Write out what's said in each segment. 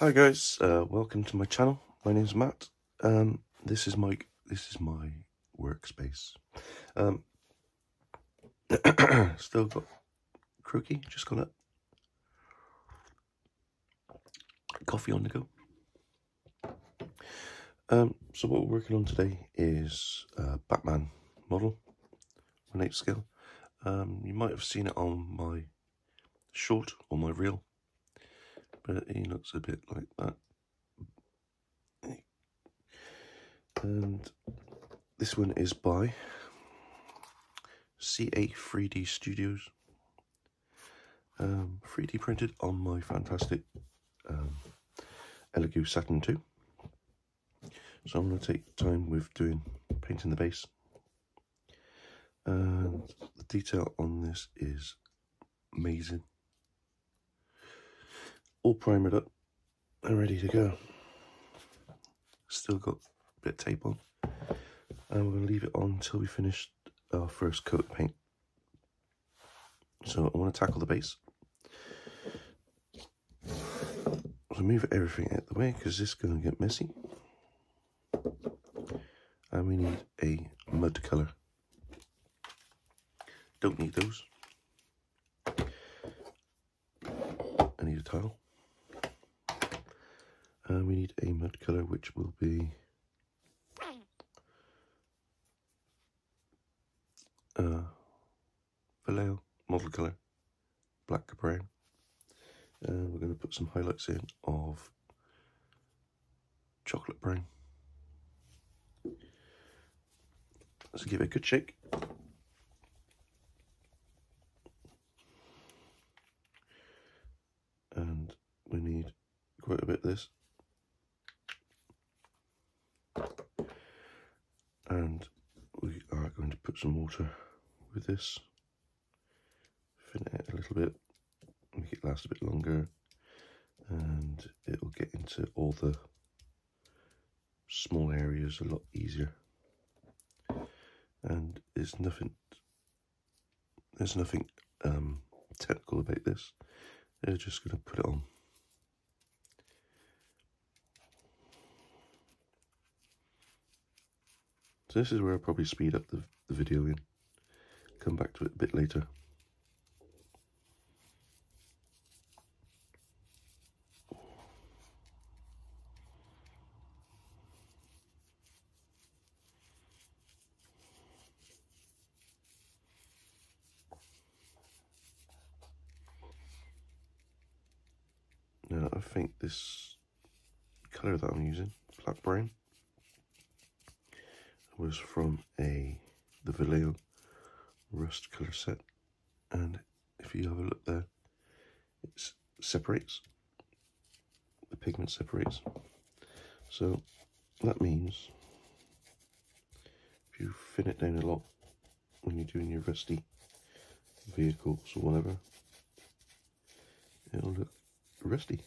Hi guys, uh, welcome to my channel. My name's Matt. Um, this is my this is my workspace. Um, still got croaky, just got it. Coffee on the go. Um, so what we're working on today is Batman model, one eighth scale. Um, you might have seen it on my short or my reel but he looks a bit like that. And this one is by CA 3D Studios. Um, 3D printed on my fantastic um, Elegoo Saturn 2. So I'm going to take time with doing painting the base. And the detail on this is amazing all primed up and ready to go. Still got a bit of tape on. And we're going to leave it on until we finish our first coat of paint. So I want to tackle the base. So move everything out of the way because this is going to get messy. And we need a mud colour. Don't need those. I need a tile and we need a mud colour which will be uh, Vallejo model colour, black brown. And we're going to put some highlights in of chocolate brown. Let's give it a good shake. And we need quite a bit of this. And we are going to put some water with this. Thin it a little bit. Make it last a bit longer. And it will get into all the small areas a lot easier. And there's nothing there's nothing um, technical about this. They're just going to put it on So this is where I'll probably speed up the, the video and come back to it a bit later. Now I think this colour that I'm using, black brown, was from a the Vallejo color set and if you have a look there it separates. The pigment separates. So that means if you thin it down a lot when you're doing your rusty vehicles or whatever it'll look rusty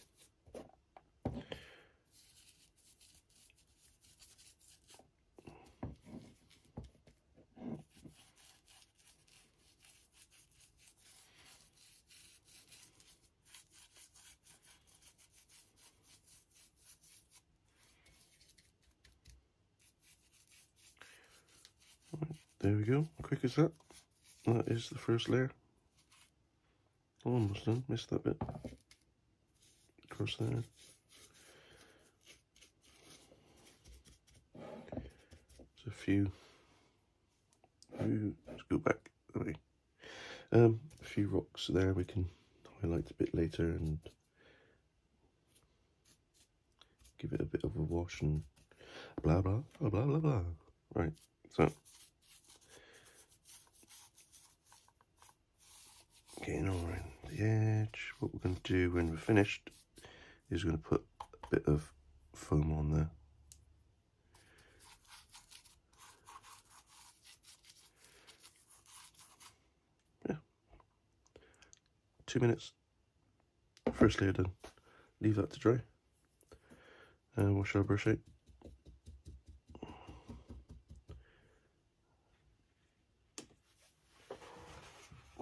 There we go, quick as that. That is the first layer. Almost done, missed that bit. Across there. There's a few, few let's go back. Okay. Um, a few rocks there we can highlight a bit later and give it a bit of a wash and blah blah blah blah blah blah. Right, so getting all around the edge. What we're going to do when we're finished is we're going to put a bit of foam on there. Yeah. Two minutes. First layer done. Leave that to dry. And wash our brush out.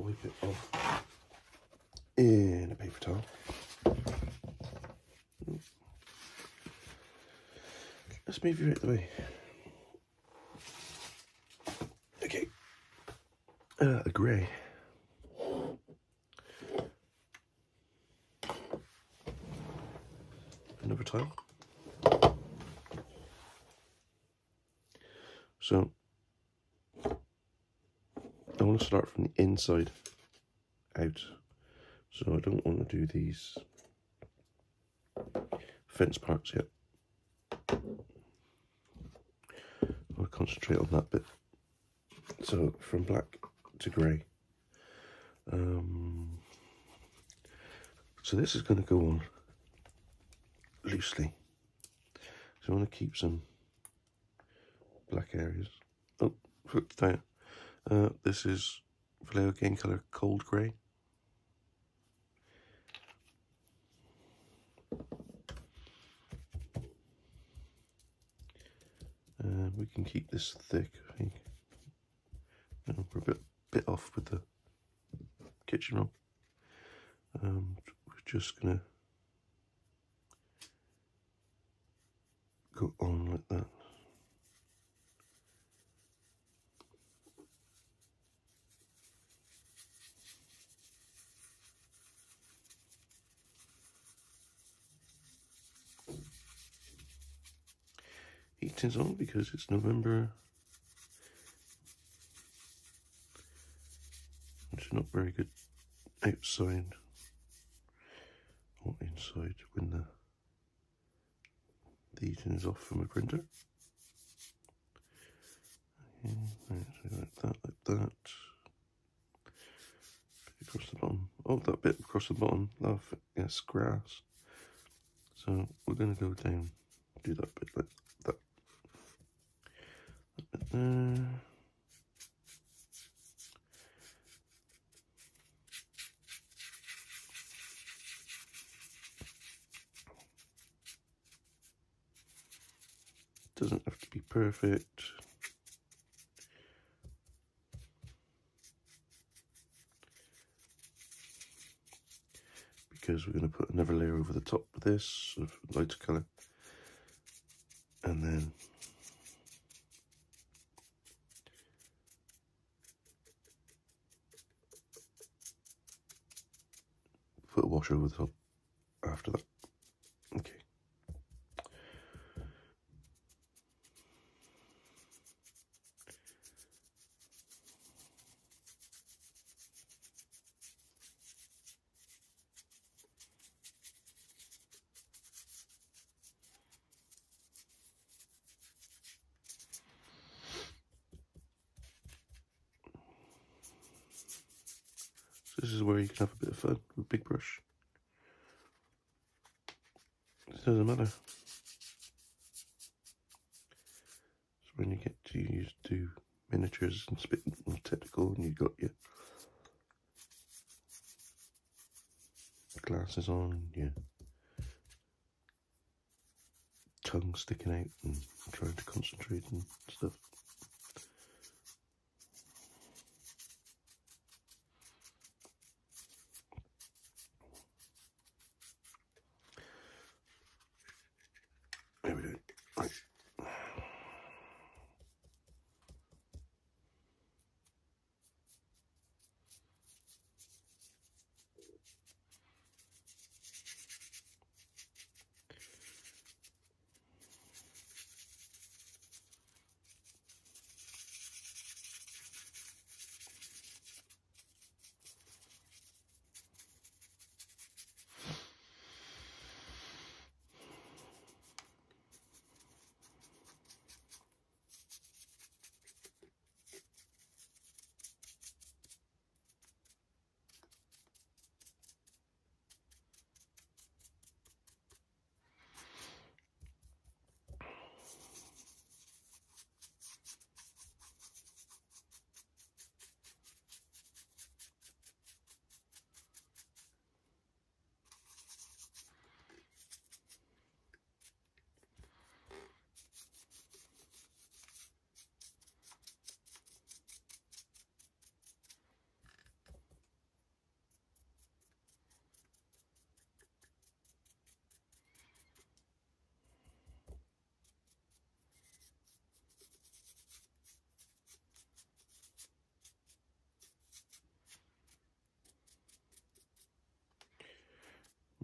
wipe it off in a paper towel. Let's move you out the way. Okay. Uh, a grey. Another time. So, I want to start from the inside out. So I don't want to do these fence parts yet. Concentrate on that bit. So from black to grey. Um, so this is going to go on loosely. So I want to keep some black areas. Oh, flipped down. Uh, this is Vallejo Game Color Cold Grey. Uh, we can keep this thick, I think. No, we're a bit, bit off with the kitchen roll. Um, we're just gonna go on like that. Heating's on because it's November. It's not very good outside or inside when the, the heating is off from a printer. Okay, like that, like that. Across the bottom. Oh, that bit across the bottom. Oh, yes, grass. So we're going to go down, do that bit like bit there. Doesn't have to be perfect. Because we're going to put another layer over the top of this of lighter colour. And then wash over the top after that. Okay. So this is where you can have a bit of fun with a big brush. It doesn't matter. So when you get to use do miniatures and it's a bit more technical and you've got your glasses on, your tongue sticking out and trying to concentrate and stuff.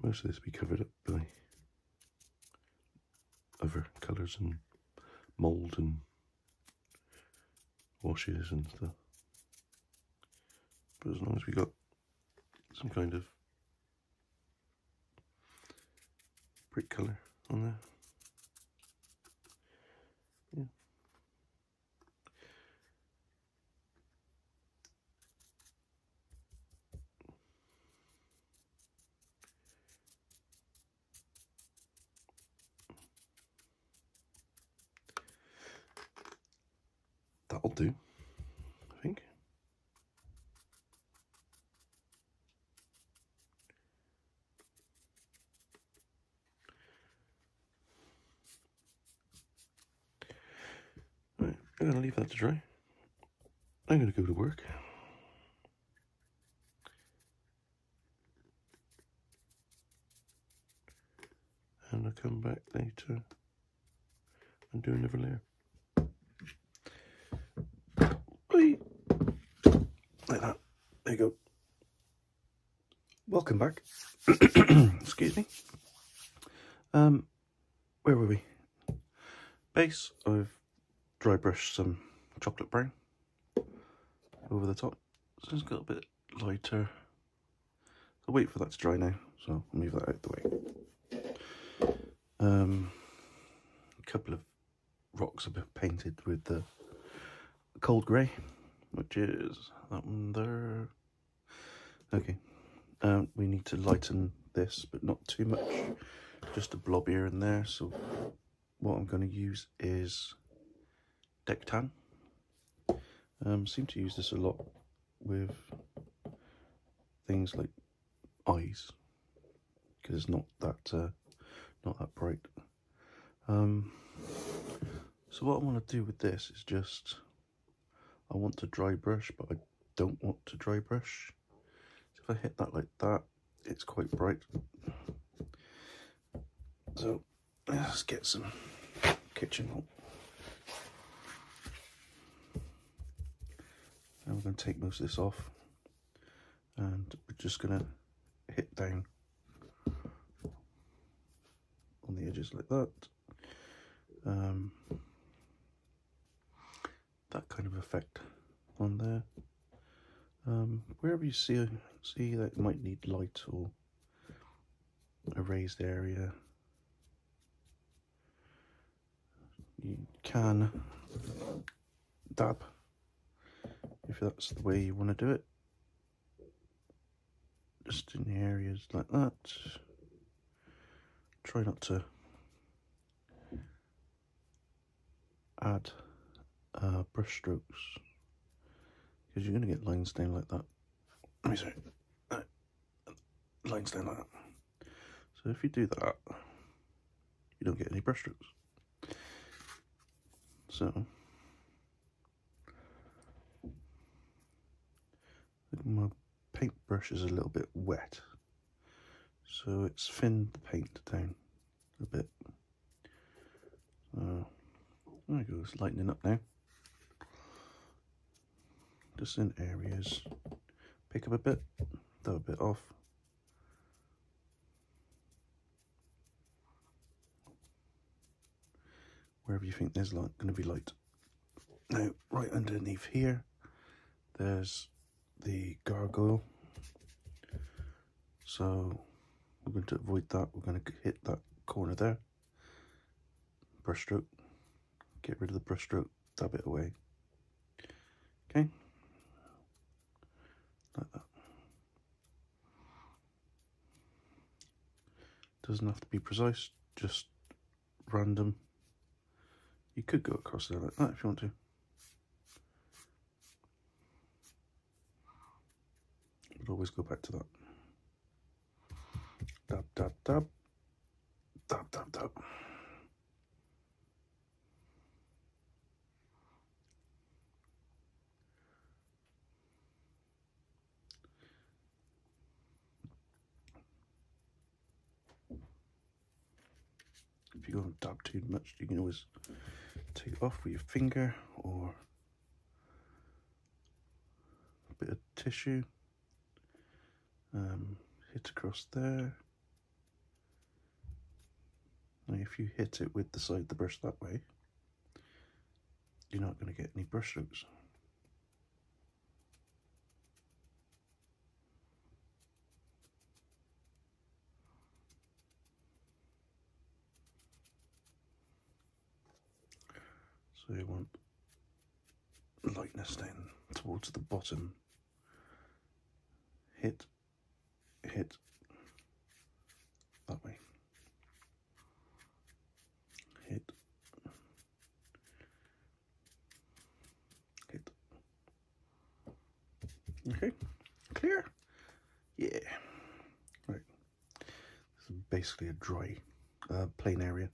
Most of this will be covered up by other colours and mould and washes and stuff. But as long as we got some kind of brick colour on there. Yeah. That'll do, I think. Right, I'm going to leave that to dry. I'm going to go to work. And I'll come back later and do another layer. Whee! Like that. There you go. Welcome back. Excuse me. Um, where were we? Base. I've dry brushed some chocolate brown over the top, so it's got a bit lighter. I'll wait for that to dry now, so I'll move that out the way. Um, a couple of rocks have been painted with the cold grey, which is that one there. Okay, um, we need to lighten this, but not too much, just a blob here and there. So what I'm going to use is deck tan. Um, seem to use this a lot with things like eyes because it's not that uh, not that bright. Um, so what I want to do with this is just I want to dry brush, but I don't want to dry brush. If I hit that like that, it's quite bright. So let's get some kitchen help. And we're going to take most of this off and we're just going to hit down on the edges like that. Um, that kind of effect on there. Um, wherever you see see that might need light or a raised area, you can dab if that's the way you want to do it. Just in the areas like that. Try not to add uh, brush strokes because you're going to get lines down like that. Let me see. Lines down like that. So if you do that, you don't get any brush strokes. So my paintbrush is a little bit wet, so it's thinned the paint down a bit. Uh, there we go, lightening up now. Just in areas, pick up a bit, throw a bit off. Wherever you think there's light going to be light. Now, right underneath here, there's the gargoyle. So, we're going to avoid that. We're going to hit that corner there. Brush stroke get rid of the brush stroke, dab it away. Okay, like that. Doesn't have to be precise, just random. You could go across there like that if you want to. But always go back to that. Dab, dab, dab. Dab, dab, dab. if you go and dab too much, you can always take it off with your finger or a bit of tissue. Um, hit across there. Now, if you hit it with the side of the brush that way, you're not going to get any brush strokes. So you want lightness down towards the bottom. Hit, hit, that way. Hit, hit. Okay, clear? Yeah. Right. This is basically a dry, uh, plain area.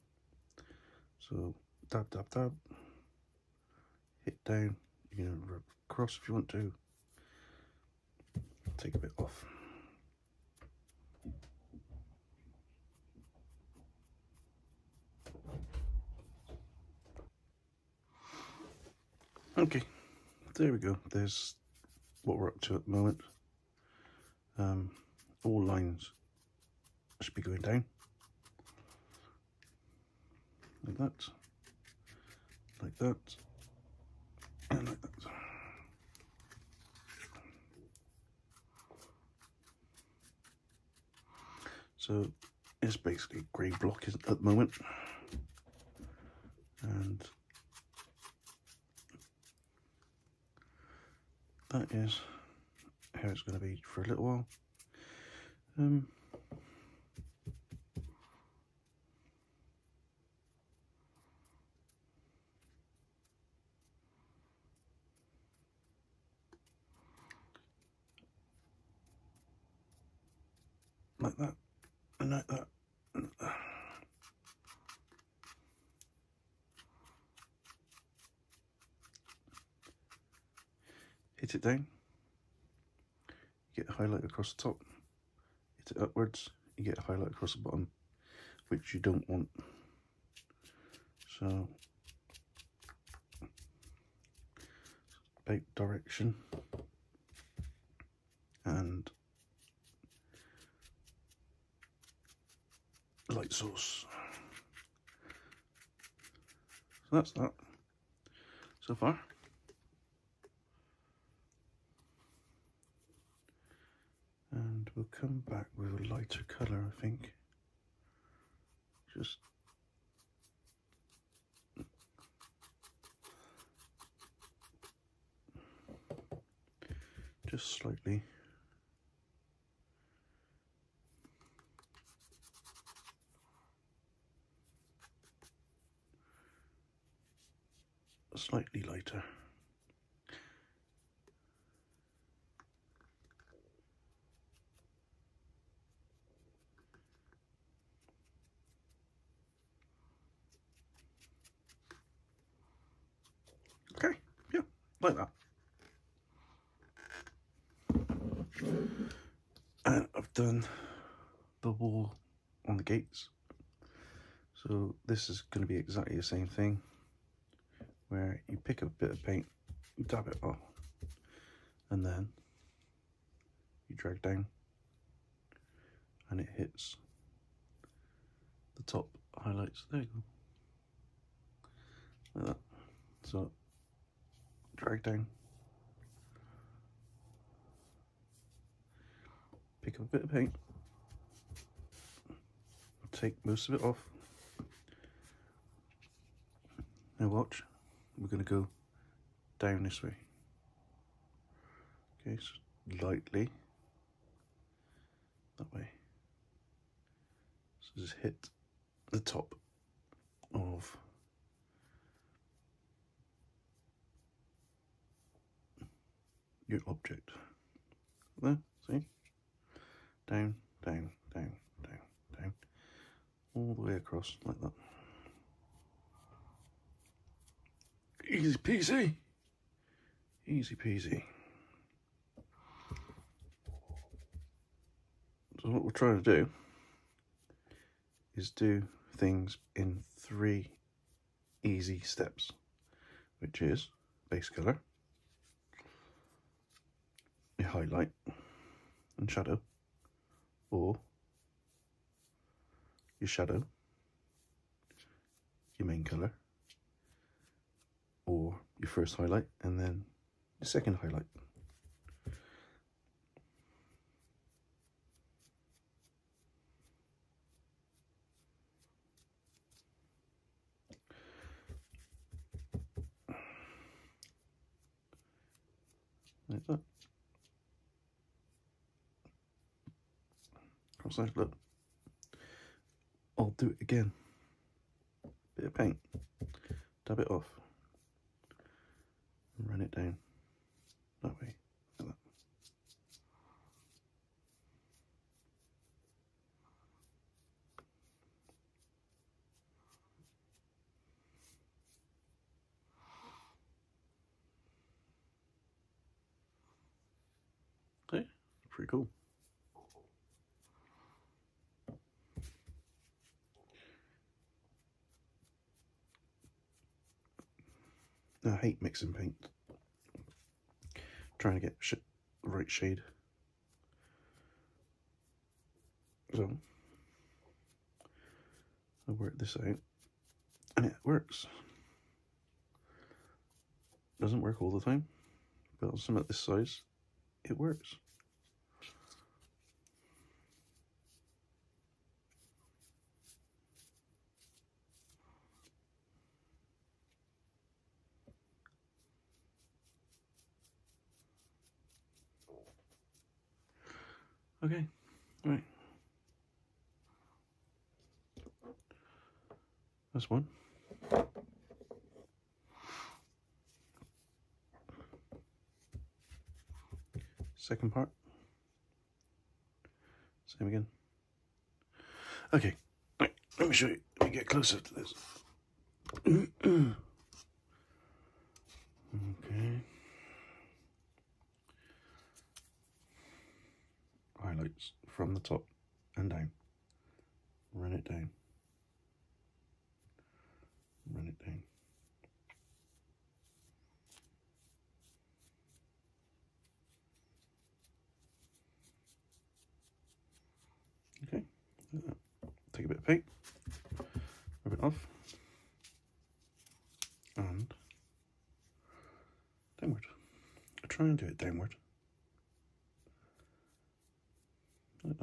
So, dab, dab, dab hit down, you can rub across if you want to. Take a bit off. Okay, there we go. There's what we're up to at the moment. Um, all lines should be going down like that, like that, and. So it's basically a grey block at the moment, and that is how it's going to be for a little while. Um, like that, and like that. and like that. Hit it down, you get a highlight across the top, hit it upwards, you get a highlight across the bottom, which you don't want. So, about direction and light source. So that's that so far. And we'll come back with a lighter colour, I think. Just just slightly slightly lighter. Okay, yeah, like that. Uh, and I've done the wall on the gates. So this is going to be exactly the same thing where you pick a bit of paint, you dab it off, and then you drag down and it hits the top highlights. There you go. Like that. So drag down. Pick up a bit of paint. Take most of it off. Now watch we're going to go down this way. Okay, so lightly that way. So just hit the top of your object. There, see? Down, down, down, down, down. All the way across like that. Easy peasy. Easy peasy. So what we're trying to do is do things in three easy steps, which is base colour, your highlight and shadow, or your shadow your main colour or your first highlight and then the second highlight. Like that. Look. I'll do it again. Bit of paint. Dab it off. And run it down. That way. Like that. Okay, pretty cool. I hate mixing paint. Trying to get sh the right shade. So, I work this out, and it works. Doesn't work all the time, but on some at this size, it works. Okay, all right. That's one. Second part. Same again. Okay, right, let me show you. Let me get closer to this. okay. Highlights from the top and down. Run it down. Run it down. Okay, take a bit of paint, rub it off, and downward. I try and do it downward, It's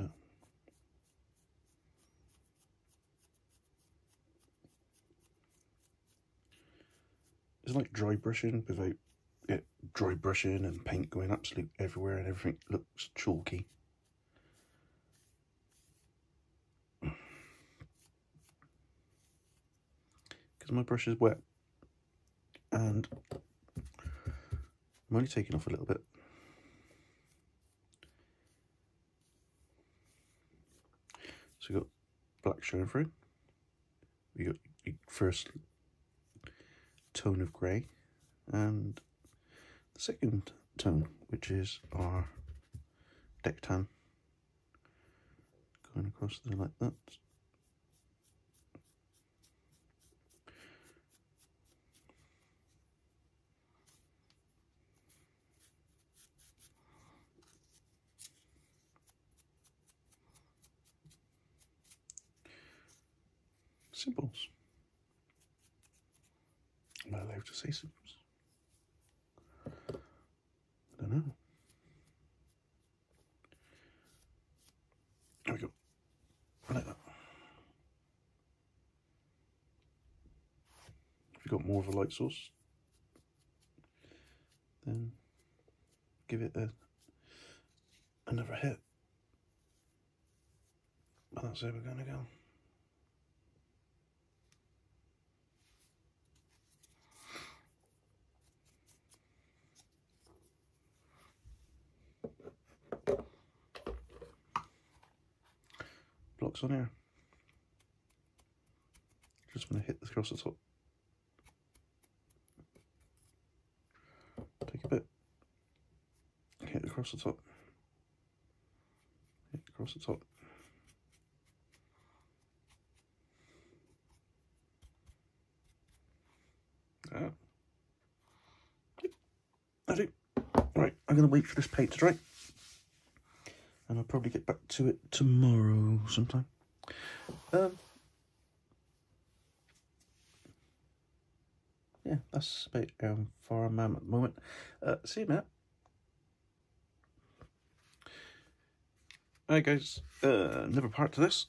like dry brushing without it dry brushing and paint going absolute everywhere and everything looks chalky. because my brush is wet and I'm only taking off a little bit. So we got black showing through. We got your first tone of grey and the second tone, which is our deck tan, going across there like that. Symbols. Am I allowed to say symbols? I don't know. There we go. Like that. If you've got more of a light source, then give it a, another hit. But that's how we're going to go. Blocks on here. Just want to hit this across the top. Take a bit. Hit across the top. Hit across the top. Ah. I do. Right, I'm going to wait for this paint to dry probably get back to it tomorrow sometime. Um, yeah, that's about um, far I'm at the moment. Uh, see you, Matt. Alright guys, uh, another part to this.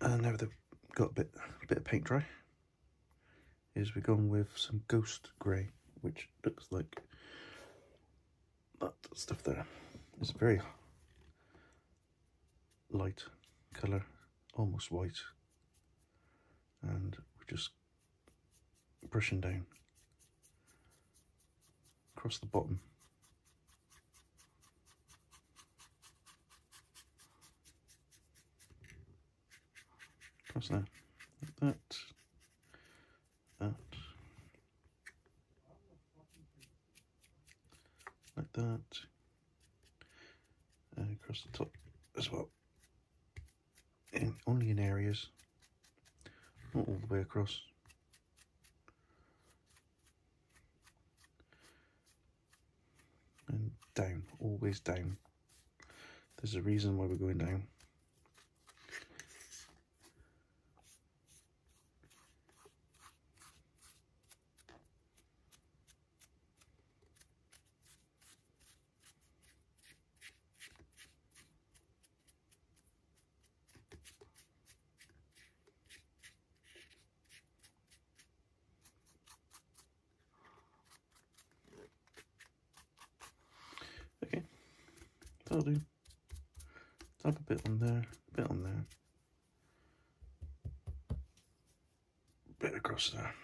And now they've got a bit, a bit of paint dry. Is we're going with some ghost grey, which looks like that stuff there. It's very light colour, almost white. And we're just brushing down across the bottom. Across there, like that, that, like that, and across the top as well. In, only in areas, not all the way across. And down, always down. There's a reason why we're going down. Okay, that'll do. Tap a bit on there, a bit on there. A Bit across there.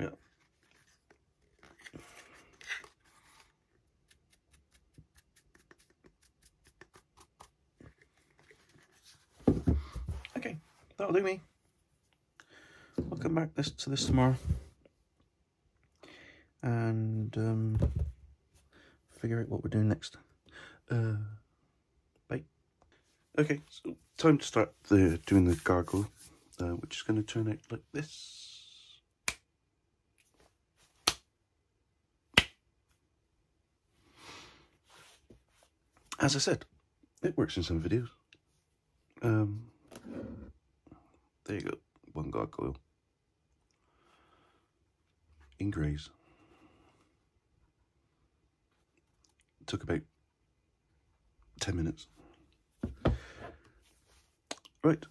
Yeah. Okay, that'll do me. I'll come back this to this tomorrow and um, figure out what we're doing next. Uh, bye. Okay, so time to start the doing the gargoyle, uh, which is going to turn out like this. As I said, it works in some videos. Um, there you go, one gargoyle. In greys. Took about 10 minutes. Right,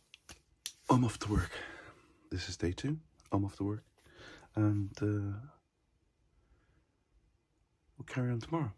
I'm off to work. This is day two. I'm off to work. And uh, we'll carry on tomorrow.